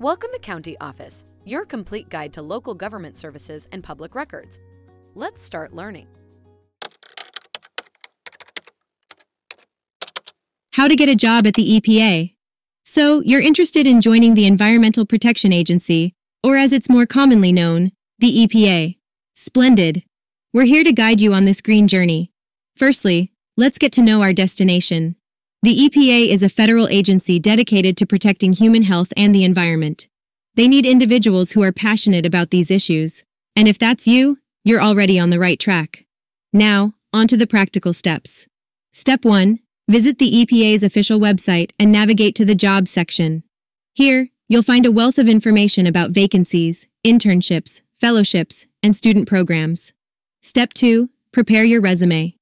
Welcome to County Office, your complete guide to local government services and public records. Let's start learning. How to get a job at the EPA. So, you're interested in joining the Environmental Protection Agency, or as it's more commonly known, the EPA. Splendid. We're here to guide you on this green journey. Firstly, let's get to know our destination. The EPA is a federal agency dedicated to protecting human health and the environment. They need individuals who are passionate about these issues. And if that's you, you're already on the right track. Now, on to the practical steps. Step 1. Visit the EPA's official website and navigate to the Jobs section. Here, you'll find a wealth of information about vacancies, internships, fellowships, and student programs. Step 2. Prepare your resume.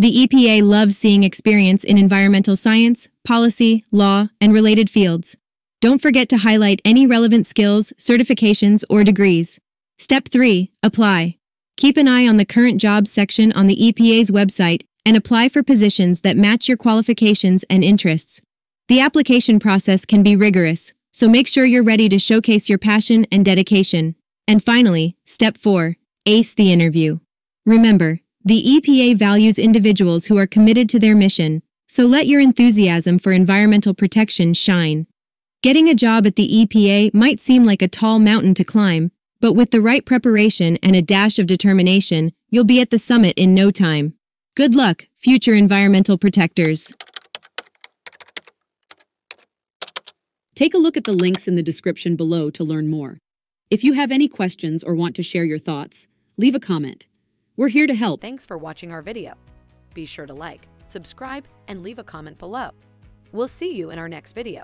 The EPA loves seeing experience in environmental science, policy, law, and related fields. Don't forget to highlight any relevant skills, certifications, or degrees. Step 3. Apply. Keep an eye on the current jobs section on the EPA's website and apply for positions that match your qualifications and interests. The application process can be rigorous, so make sure you're ready to showcase your passion and dedication. And finally, step 4. Ace the interview. Remember, the EPA values individuals who are committed to their mission, so let your enthusiasm for environmental protection shine. Getting a job at the EPA might seem like a tall mountain to climb, but with the right preparation and a dash of determination, you'll be at the summit in no time. Good luck, future environmental protectors. Take a look at the links in the description below to learn more. If you have any questions or want to share your thoughts, leave a comment. We're here to help. Thanks for watching our video. Be sure to like, subscribe, and leave a comment below. We'll see you in our next video.